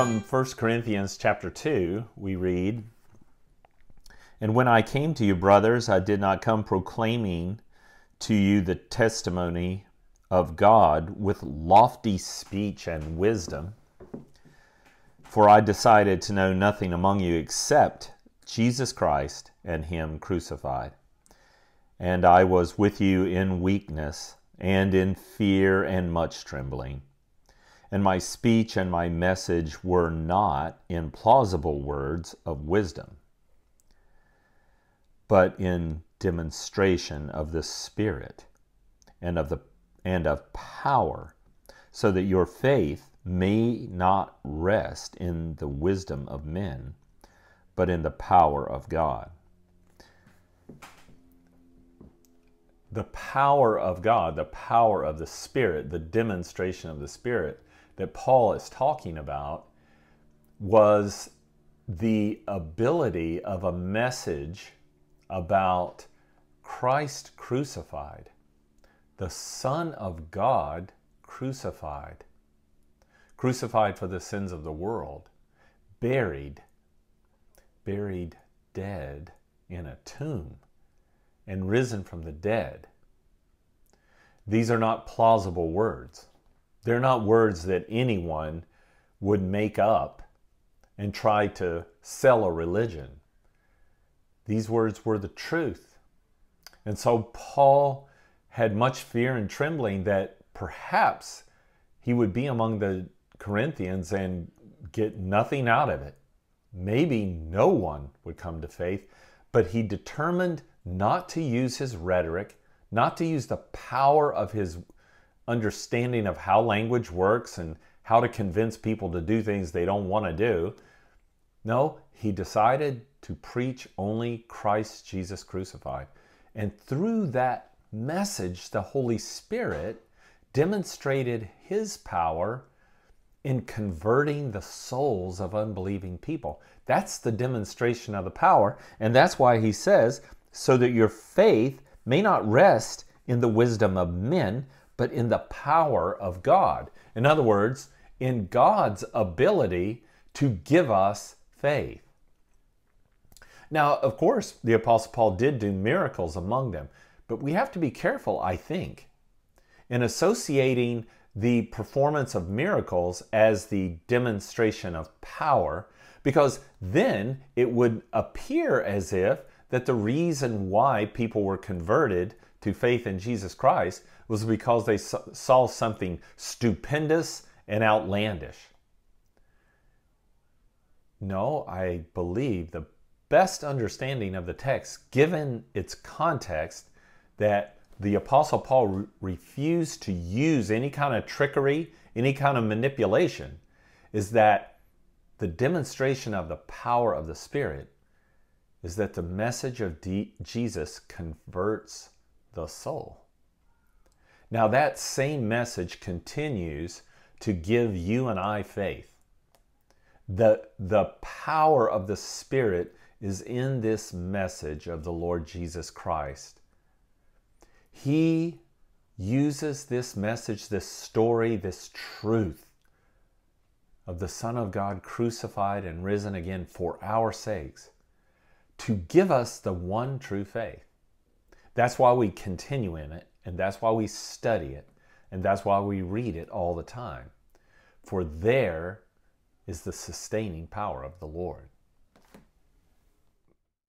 1 Corinthians chapter 2, we read, And when I came to you, brothers, I did not come proclaiming to you the testimony of God with lofty speech and wisdom. For I decided to know nothing among you except Jesus Christ and Him crucified. And I was with you in weakness and in fear and much trembling. And my speech and my message were not in plausible words of wisdom, but in demonstration of the Spirit and of the and of power, so that your faith may not rest in the wisdom of men, but in the power of God. The power of God, the power of the Spirit, the demonstration of the Spirit that Paul is talking about was the ability of a message about Christ crucified, the Son of God crucified, crucified for the sins of the world, buried, buried dead in a tomb, and risen from the dead. These are not plausible words. They're not words that anyone would make up and try to sell a religion. These words were the truth. And so Paul had much fear and trembling that perhaps he would be among the Corinthians and get nothing out of it. Maybe no one would come to faith, but he determined not to use his rhetoric, not to use the power of his understanding of how language works and how to convince people to do things they don't want to do. No, he decided to preach only Christ Jesus crucified. And through that message, the Holy Spirit demonstrated his power in converting the souls of unbelieving people. That's the demonstration of the power. And that's why he says, so that your faith may not rest in the wisdom of men, but in the power of God. In other words, in God's ability to give us faith. Now, of course, the Apostle Paul did do miracles among them, but we have to be careful, I think, in associating the performance of miracles as the demonstration of power, because then it would appear as if that the reason why people were converted to faith in Jesus Christ was because they saw something stupendous and outlandish. No, I believe the best understanding of the text, given its context, that the Apostle Paul re- refused to use any kind of trickery, any kind of manipulation, is that the demonstration of the power of the Spirit is that the message of D- Jesus converts the soul. Now, that same message continues to give you and I faith. The, the power of the Spirit is in this message of the Lord Jesus Christ. He uses this message, this story, this truth of the Son of God crucified and risen again for our sakes to give us the one true faith. That's why we continue in it. And that's why we study it. And that's why we read it all the time. For there is the sustaining power of the Lord.